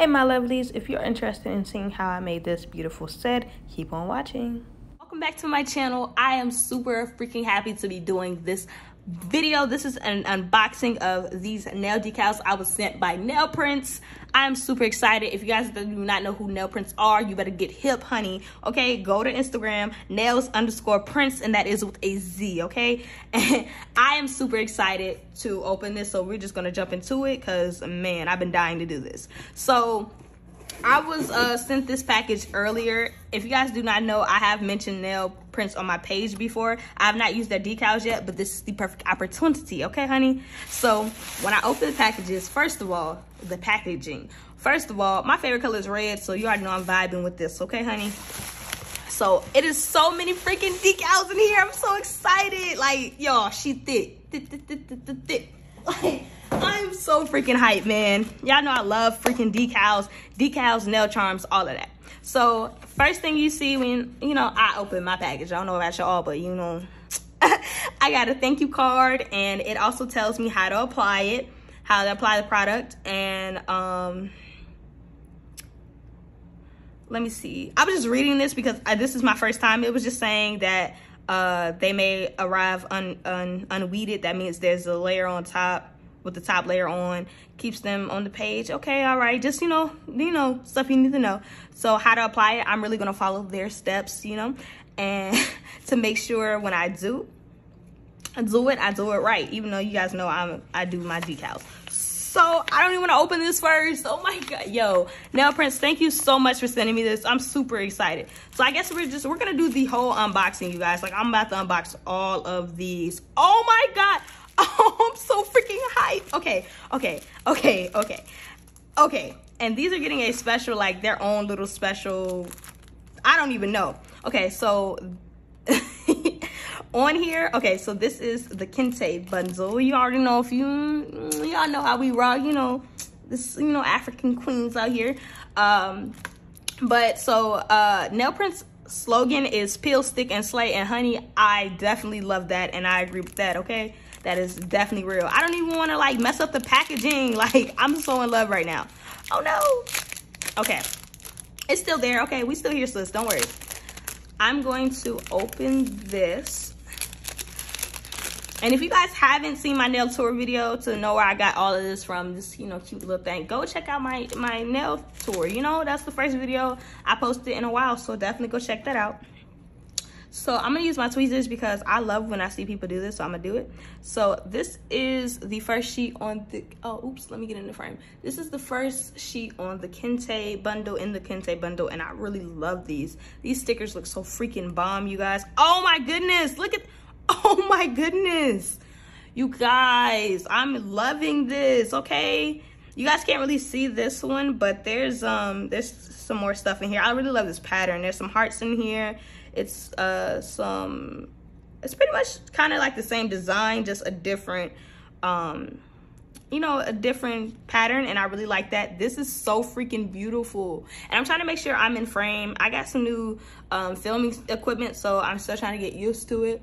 Hey my lovelies, if you're interested in seeing how I made this beautiful set, keep on watching. Welcome back to my channel. I am super freaking happy to be doing this video. This is an unboxing of these nail decals I was sent by Nail Printz. I'm super excited. If you guys do not know who Nail Printz are, you better get hip, honey. Okay, go to Instagram, nails underscore printz, and that is with a Z, okay? And I am super excited to open this, so we're just gonna jump into it, because, man, I've been dying to do this. So, I was uh, sent this package earlier. If you guys do not know, I have mentioned nail printz on my page before. I have not used their decals yet, but this is the perfect opportunity, okay, honey? So when I open the packages, first of all, the packaging. First of all, my favorite color is red, so you already know I'm vibing with this, okay, honey? So it is so many freaking decals in here. I'm so excited. Like, y'all, she thick, thick, thick, thick, thick, thick. I'm so freaking hyped, man. Y'all know I love freaking decals, decals, nail charms, all of that. So first thing you see when, you know, I open my package. I don't know about y'all, but you know, I got a thank you card and it also tells me how to apply it, how to apply the product. And um, let me see. I was just reading this because I, this is my first time. It was just saying that uh, they may arrive un, un, unweeded. That means there's a layer on top with the top layer on keeps them on the page. Okay all right just you know you know stuff you need to know. So how to apply it i'm really going to follow their steps you know and to make sure when i do I do it i do it right even though you guys know i'm i do my decals. So i don't even want to open this first. Oh my god yo. Nail printz thank you so much for sending me this. I'm super excited. So i guess we're just we're gonna do the whole unboxing you guys. Like i'm about to unbox all of these. Oh my god Oh, I'm so freaking hyped. Okay, okay, okay, okay, okay. And these are getting a special, like their own little special, I don't even know. Okay, so on here, okay, so this is the Kente bundle. You already know if you, y'all know how we rock, you know, this, you know, African queens out here. Um, but so uh, Nail Printz slogan is peel, stick, and slay. And honey, I definitely love that and I agree with that, okay? That is definitely real. I don't even want to like mess up the packaging. Like I'm so in love right now. Oh no. Okay. It's still there. Okay, we still here, sis. Don't worry. I'm going to open this. And if you guys haven't seen my nail tour video to know where I got all of this from, this, you know, cute little thing, go check out my, my nail tour. You know, that's the first video I posted in a while, so definitely go check that out. So I'm gonna use my tweezers because I love when I see people do this, so I'm gonna do it. So this is the first sheet on the, oh, oops, let me get in the frame. This is the first sheet on the Kente bundle, in the Kente bundle, and I really love these. These stickers look so freaking bomb, you guys. Oh my goodness, look at, oh my goodness. You guys, I'm loving this, okay? You guys can't really see this one, but there's um there's some more stuff in here. I really love this pattern. There's some hearts in here it's uh, some, it's pretty much kind of like the same design, just a different, um, you know, a different pattern. And I really like that. This is so freaking beautiful. And I'm trying to make sure I'm in frame. I got some new um, filming equipment, so I'm still trying to get used to it.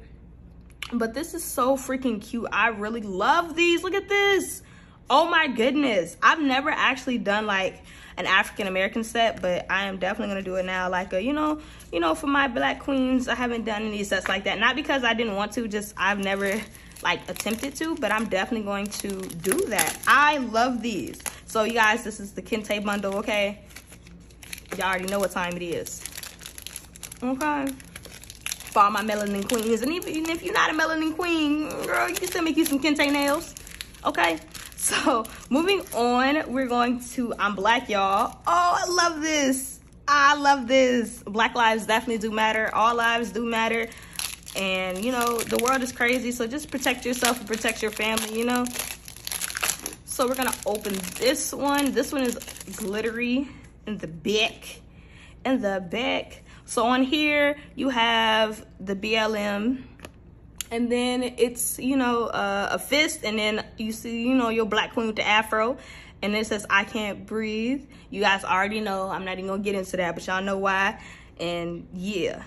But this is so freaking cute. I really love these. Look at this. Oh my goodness. I've never actually done like an African American set, but I am definitely gonna do it now. Like a, you know, you know, for my black queens, I haven't done any sets like that. Not because I didn't want to, just I've never like attempted to, but I'm definitely going to do that. I love these. So you guys, this is the Kente bundle, okay? Y'all already know what time it is. Okay. For all my melanin queens. And even if you're not a melanin queen, girl, you can still make you some Kente nails. Okay? So moving on, we're going to I'm Black, y'all. Oh, I love this. I love this. Black lives definitely do matter. All lives do matter. And, you know, the world is crazy. So just protect yourself and protect your family, you know. So we're going to open this one. This one is glittery in the back. In the back. So on here, you have the BLM and then it's you know uh, a fist and then you see you know your black queen with the afro and it says i can't breathe you guys already know i'm not even gonna get into that but y'all know why and yeah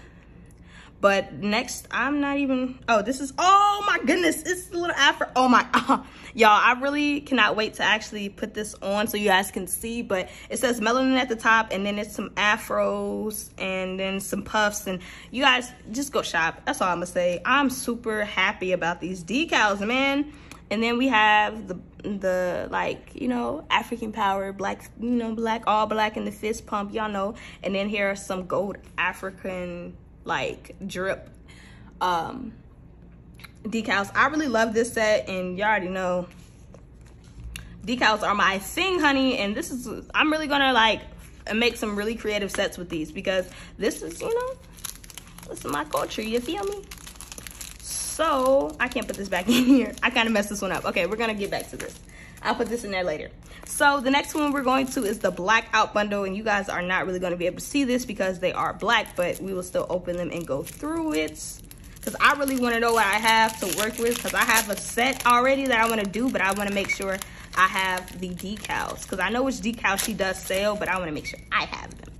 But next, I'm not even, oh, this is, oh my goodness, it's a little afro. Oh my, uh, y'all, I really cannot wait to actually put this on so you guys can see. But it says melanin at the top and then it's some afros and then some puffs. And you guys just go shop. That's all I'm gonna say. I'm super happy about these decals, man. And then we have the the like you know African power black you know black all black in the fist pump y'all know and then here are some gold African like drip um decals. I really love this set and you all already know decals are my thing honey and this is i'm really gonna like make some really creative sets with these because this is you know this is my culture you feel me? So i can't put this back in here. I kind of messed this one up. Okay we're gonna get back to this. I'll put this in there later. So the next one we're going to is the blackout bundle and you guys are not really to be able to see this because they are black but we will still open them and go through it because I really want to know what I have to work with because I have a set already that I want to do but I want to make sure I have the decals. Because I know which decals she does sell but I want to make sure I have them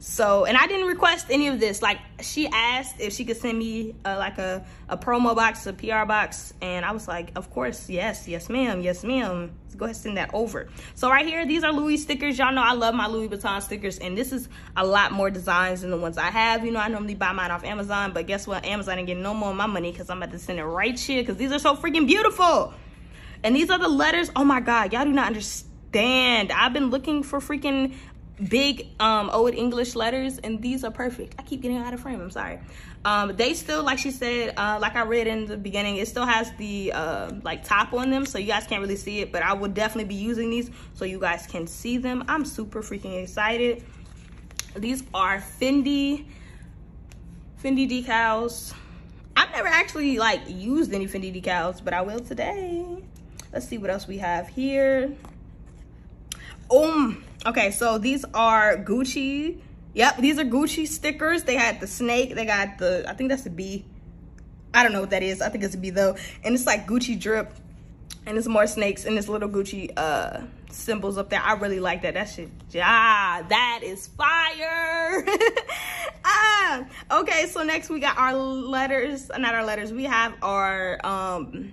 so and i didn't request any of this. Like she asked if she could send me uh, like a, a promo box a pr box and i was like of course yes yes ma'am yes ma'am. Go ahead send that over. So right here these are louis stickers. Y'all know i love my louis vuitton stickers and this is a lot more designs than the ones i have. You know i normally buy mine off amazon but guess what? Amazon ain't getting no more of my money because i'm about to send it right here because these are so freaking beautiful. And these are the letters. Oh my god y'all do not understand. I've been looking for freaking big um old english letters and these are perfect. I keep getting out of frame i'm sorry. Um they still like she said uh like i read in the beginning it still has the uh like top on them so you guys can't really see it but i will definitely be using these so you guys can see them. I'm super freaking excited. These are fendi fendi decals. I've never actually like used any fendi decals but i will today. Let's see what else we have here um okay so these are gucci. Yep these are gucci stickers. They had the snake they got the i think that's the b. I don't know what that is. I think it's a b though. And it's like gucci drip and it's more snakes and this little gucci uh symbols up there. I really like that. That shit yeah that is fire. Ah okay so next we got our letters. Not our letters we have our um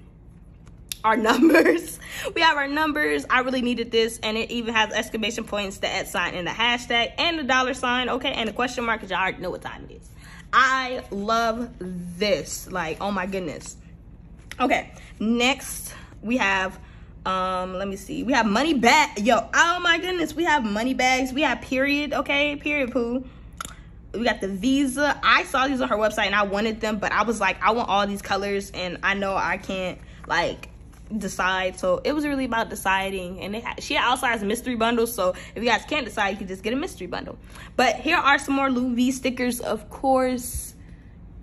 our numbers. We have our numbers. I really needed this. And it even has exclamation points, the at sign, and the hashtag, and the dollar sign. Okay, and the question mark, because y'all already know what time it is. I love this. Like, oh my goodness. Okay, next we have um let me see we have money bag yo oh my goodness we have money bags we have period okay period poo we got the visa i saw these on her website and i wanted them but i was like i want all these colors and i know i can't like decide. So it was really about deciding. And she also has mystery bundles. So if you guys can't decide, you can just get a mystery bundle. But here are some more Louis V stickers. Of course,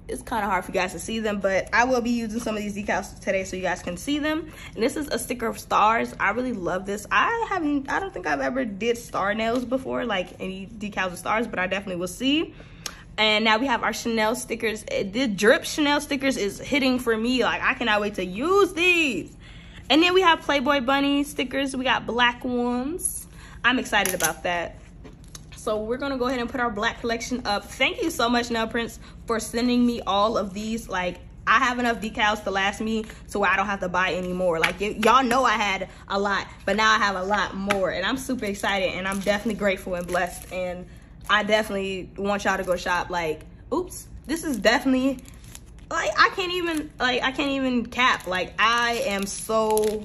it's kind of hard for you guys to see them, but I will be using some of these decals today so you guys can see them. And this is a sticker of stars. I really love this. I haven't, I don't think I've ever did star nails before, like any decals of stars, but I definitely will see and now we have our chanel stickers the drip chanel stickers is hitting for me like i cannot wait to use these and then we have Playboy Bunny stickers. We got black ones. I'm excited about that. So we're gonna go ahead and put our black collection up. Thank you so much, Nail Printz, for sending me all of these. Like, I have enough decals to last me so I don't have to buy any more. Like, y'all know I had a lot, but now I have a lot more. And I'm super excited, and I'm definitely grateful and blessed. And I definitely want y'all to go shop. Like, oops, this is definitely like I can't even like I can't even cap. Like I am so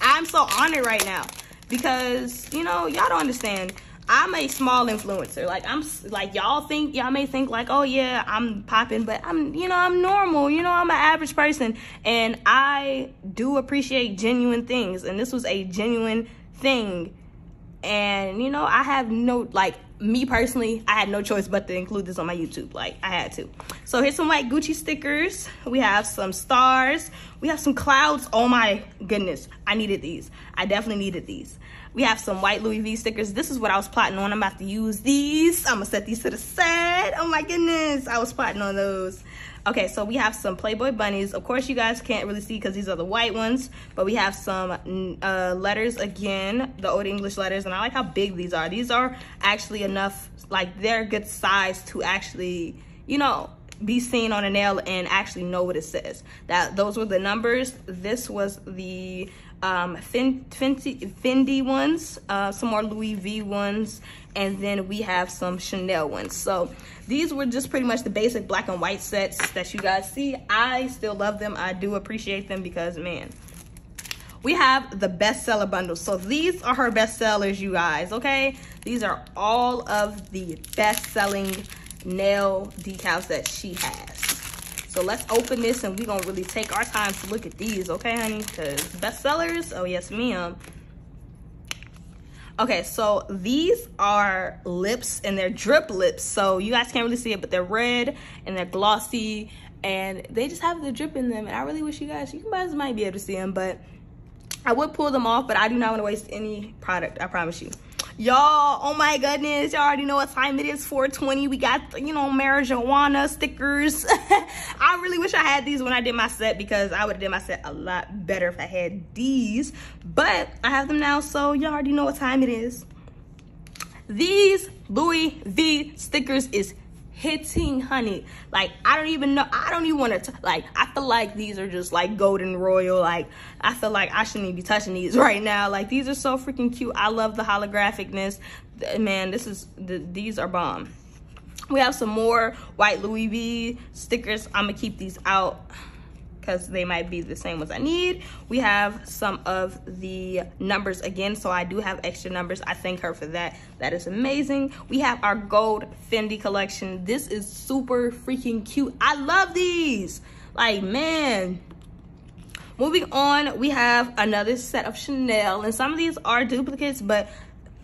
I'm so honored right now because you know y'all don't understand. I'm a small influencer. Like I'm like y'all think y'all may think like oh yeah I'm popping, but I'm you know I'm normal. You know I'm an average person, and I do appreciate genuine things, and this was a genuine thing. And you know I have no like me personally, I had no choice but to include this on my YouTube. Like, I had to. So here's some white Gucci stickers. We have some stars. We have some clouds. Oh my goodness. I needed these. I definitely needed these. We have some white Louis V stickers. This is what I was plotting on. I'm about to use these. I'm gonna set these to the side. Oh my goodness. I was plotting on those. Okay, so we have some Playboy bunnies. Of course, you guys can't really see because these are the white ones, but we have some uh, letters again, the Old English letters, and I like how big these are. These are actually enough, like they're good size to actually, you know, be seen on a nail and actually know what it says. That those were the numbers. This was the um, Fenty, Fendi ones, uh, some more Louis V ones, and then we have some Chanel ones. So these were just pretty much the basic black and white sets that you guys see. I still love them. I do appreciate them because, man, we have the bestseller bundle. So these are her bestsellers, you guys, okay? These are all of the best-selling nail decals that she has. So let's open this and we're gonna really take our time to look at these, okay, honey? Because bestsellers, oh yes, ma'am. Okay, so these are lips and they're drip lips. So you guys can't really see it, but they're red and they're glossy and they just have the drip in them. And I really wish you guys, you guys might be able to see them, but I would pull them off, but I do not want to waste any product, I promise you y'all oh my goodness y'all already know what time it is 420 we got you know marijuana stickers. I really wish i had these when i did my set because i would have did my set a lot better if i had these. But i have them now so y'all already know what time it is. These louis v stickers is hitting honey. Like i don't even know i don't even want to like i feel like these are just like golden royal like i feel like i shouldn't even be touching these right now. Like these are so freaking cute. I love the holographicness. Man this is the, these are bomb. We have some more white louis v stickers. I'm gonna keep these out because they might be the same ones I need. We have some of the numbers again, so I do have extra numbers. I thank her for that. That is amazing. We have our gold Fendi collection. This is super freaking cute. I love these. Like, man, moving on we have another set of chanel and some of these are duplicates but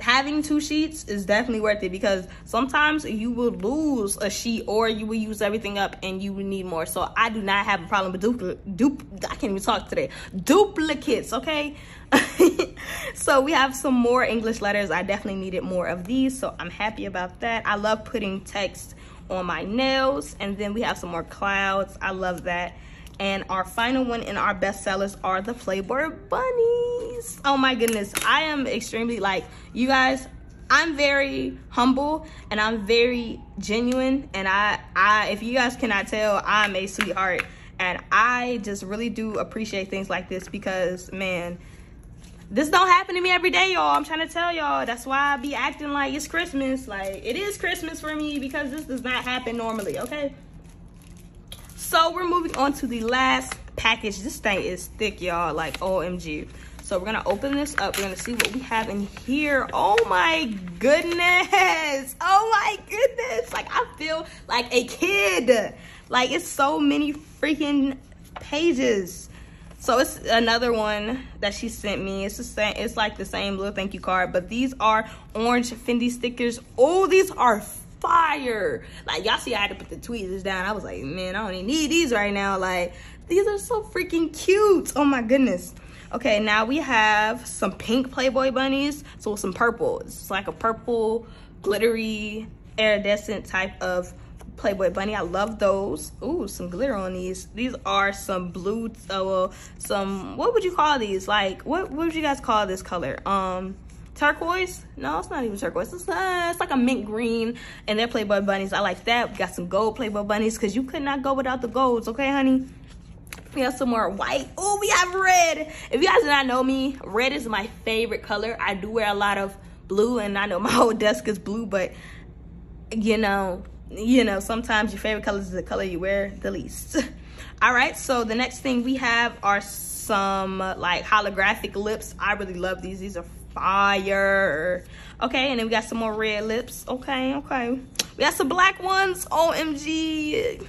having two sheets is definitely worth it because sometimes you will lose a sheet or you will use everything up and you will need more. So I do not have a problem with duplicate, dup I can't even talk today. Duplicates, okay? so we have some more English letters. I definitely needed more of these, so I'm happy about that. I love putting text on my nails. And then we have some more clouds. I love that. And our final one in our bestsellers are the Playboy Bunnies. Oh my goodness. I am extremely like, you guys, I'm very humble and I'm very genuine. And I, I, if you guys cannot tell, I'm a sweetheart. And I just really do appreciate things like this because, man, this don't happen to me every day, y'all. I'm trying to tell y'all. That's why I be acting like it's Christmas. Like, it is Christmas for me because this does not happen normally, okay? So we're moving on to the last package. This thing is thick, y'all, like OMG. So we're gonna open this up. We're gonna see what we have in here. Oh my goodness. Oh my goodness. Like I feel like a kid. Like it's so many freaking pages. So it's another one that she sent me. It's the same, it's like the same little thank you card, but these are orange Fendi stickers. Oh, these are fire. Like y'all see I had to put the tweezers down. I was like, man, I don't even need these right now. Like these are so freaking cute. Oh my goodness. Okay, now we have some pink Playboy bunnies. So some purple. It's like a purple glittery iridescent type of Playboy bunny. I love those. Ooh, some glitter on these. These are some blue, uh, well, some, what would you call these? Like, what, what would you guys call this color? Um, turquoise no it's not even turquoise it's, uh, it's like a mint green and they're playboy bunnies i like that we got some gold playboy bunnies because you could not go without the golds okay honey we have some more white oh we have red if you guys do not know me red is my favorite color i do wear a lot of blue and i know my whole desk is blue but you know you know sometimes your favorite color is the color you wear the least all right so the next thing we have are some like holographic lips i really love these these are fire. Okay, and then we got some more red lips. Okay, okay. We got some black ones. OMG.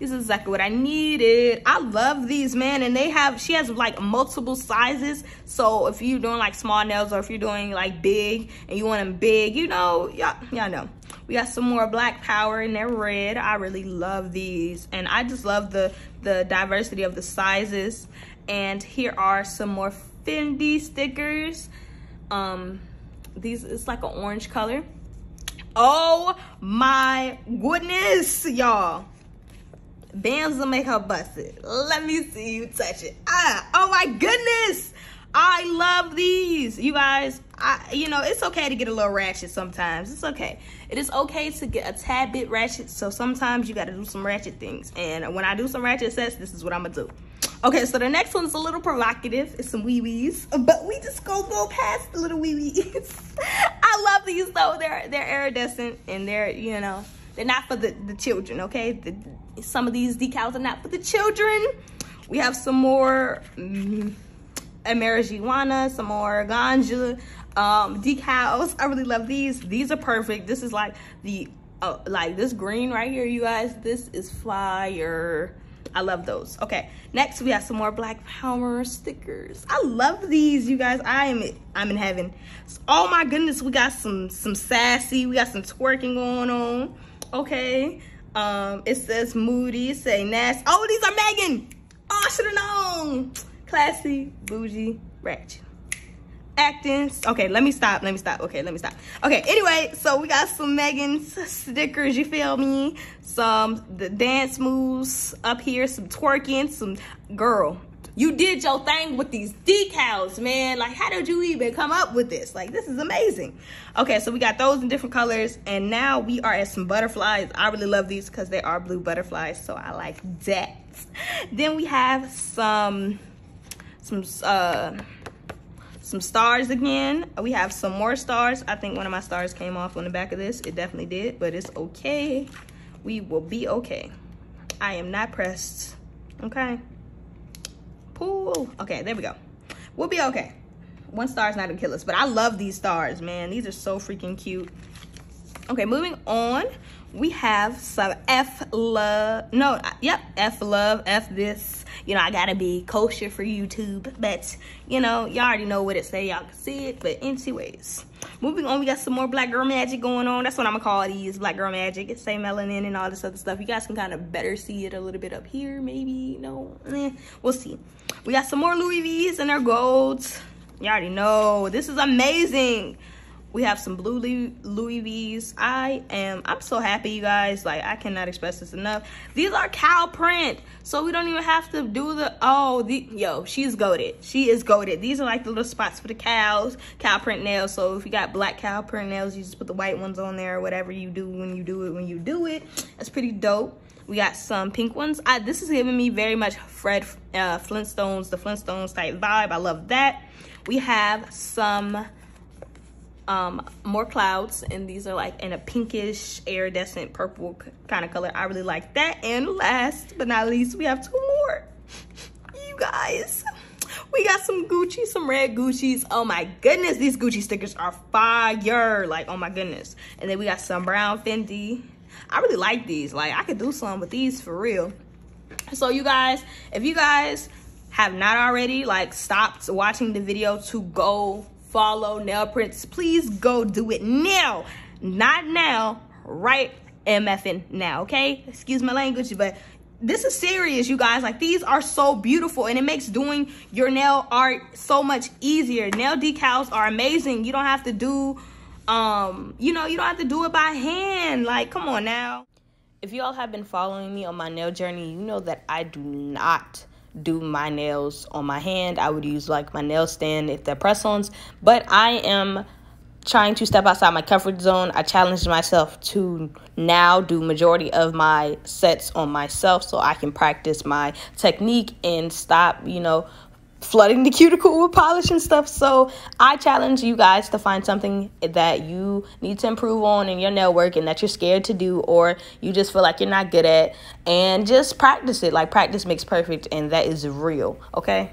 This is exactly what I needed. I love these, man. And they have, she has like multiple sizes. So if you're doing like small nails or if you're doing like big and you want them big, you know, y'all y'all know. We got some more black power and they're red. I really love these. And I just love the, the diversity of the sizes. And here are some more Fendi stickers um these it's like an orange color oh my goodness y'all bands will make her bust it let me see you touch it ah oh my goodness i love these you guys I, you know, it's okay to get a little ratchet sometimes. It's okay. It is okay to get a tad bit ratchet. So sometimes you got to do some ratchet things. And when I do some ratchet sets, this is what I'm gonna do. Okay, so the next one's a little provocative. It's some wee wees, but we just go go past the little wee wees. I love these though. They're they're iridescent and they're you know they're not for the the children. Okay, the, some of these decals are not for the children. We have some more. Marijuana, some more ganja um, decals. I really love these. These are perfect. This is like the, uh, like this green right here, you guys. This is fire. I love those. Okay, next we have some more Black Power stickers. I love these, you guys. I am I'm in heaven. Oh my goodness, we got some some sassy. We got some twerking going on. Okay. Um, it says Moody. Say nasty. Oh, these are Megan. Oh, I should have known classy, bougie, ratchet. Acting. Okay, let me stop. Let me stop. Okay, let me stop. Okay, anyway, so we got some Megan's stickers, you feel me? Some the dance moves up here, some twerking, some girl. You did your thing with these decals, man. Like, how did you even come up with this? Like, this is amazing. Okay, so we got those in different colors. And now we are at some butterflies. I really love these because they are blue butterflies. So I like that. Then we have some some uh some stars again we have some more stars i think one of my stars came off on the back of this it definitely did but it's okay we will be okay i am not pressed okay pool okay there we go we'll be okay one star is not gonna kill us but i love these stars man these are so freaking cute okay moving on we have some F love. No, yep, F love, F this. You know, I gotta be kosher for YouTube, but you know, y'all already know what it say. Y'all can see it, but anyways. Moving on, we got some more black girl magic going on. That's what I'm gonna call these, black girl magic. It's say melanin and all this other stuff. You guys can kind of better see it a little bit up here, maybe. No, eh, we'll see. We got some more Louis V's and their golds. You already know. This is amazing we have some blue louis v's. I am i'm so happy you guys. Like i cannot express this enough. These are cow print so we don't even have to do the oh the yo she's goaded. She is goaded. These are like the little spots for the cows cow print nails. So if you got black cow print nails you just put the white ones on there or whatever you do when you do it when you do it. That's pretty dope. We got some pink ones. I, this is giving me very much fred uh, flintstones the flintstones type vibe. I love that. We have some um, more clouds and these are like in a pinkish iridescent purple kind of color. I really like that. And last but not least we have two more. You guys we got some gucci some red gucci's. Oh my goodness these gucci stickers are fire like oh my goodness. And then we got some brown fendi. I really like these like i could do some with these for real. So you guys if you guys have not already like stopped watching the video to go follow nail printz. Please go do it now. Not now. Right mfing now okay? Excuse my language but this is serious you guys. Like these are so beautiful and it makes doing your nail art so much easier. Nail decals are amazing. You don't have to do um you know you don't have to do it by hand. Like come on now. If you all have been following me on my nail journey you know that i do not do my nails on my hand. I would use like my nail stand if they're press-ons. But I am trying to step outside my comfort zone. I challenged myself to now do majority of my sets on myself so I can practice my technique and stop, you know, flooding the cuticle with polish and stuff. So I challenge you guys to find something that you need to improve on in your nail work and that you're scared to do or you just feel like you're not good at and just practice it. Like practice makes perfect and that is real, okay?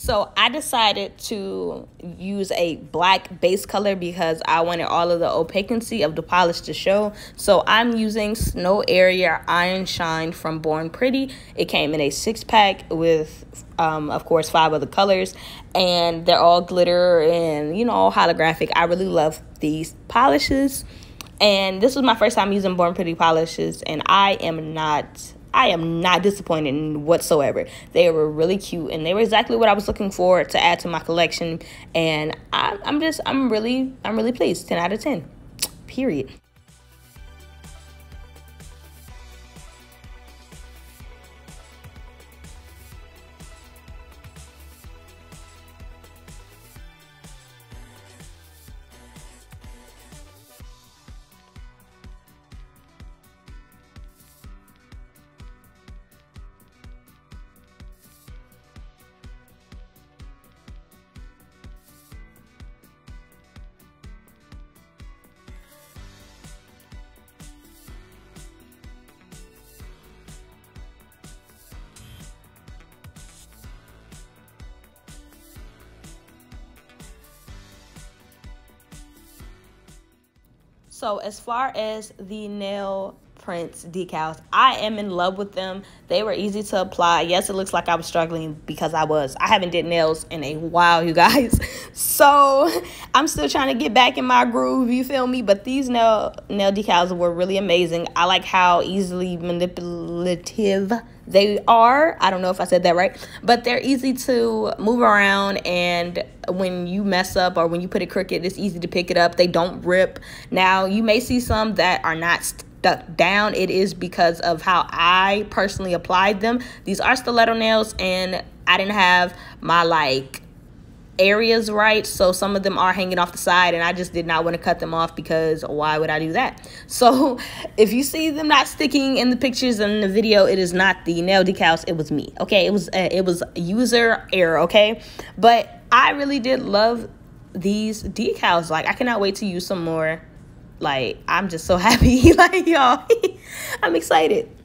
So I decided to use a black base color because I wanted all of the opaquency of the polish to show. So I'm using Snow Area Iron Shine from Born Pretty. It came in a six pack with, um, of course, five other colors. And they're all glitter and, you know, holographic. I really love these polishes. And this was my first time using Born Pretty polishes. And I am not I am not disappointed in whatsoever. They were really cute and they were exactly what I was looking for to add to my collection. And I, I'm just, I'm really, I'm really pleased. 10 out of 10. Period. So as far as the nail printz decals, I am in love with them. They were easy to apply. Yes, it looks like I was struggling because I was. I haven't did nails in a while, you guys. So I'm still trying to get back in my groove, you feel me? But these nail nail decals were really amazing. I like how easily manipulative they are. I don't know if I said that right, but they're easy to move around and when you mess up or when you put it crooked, it's easy to pick it up. They don't rip. Now, you may see some that are not stuck down. It is because of how I personally applied them. These are stiletto nails and I didn't have my like areas right so some of them are hanging off the side and i just did not want to cut them off because why would i do that? So if you see them not sticking in the pictures and the video it is not the nail decals it was me okay? It was uh, it was user error okay? But i really did love these decals like i cannot wait to use some more. Like i'm just so happy like y'all. I'm excited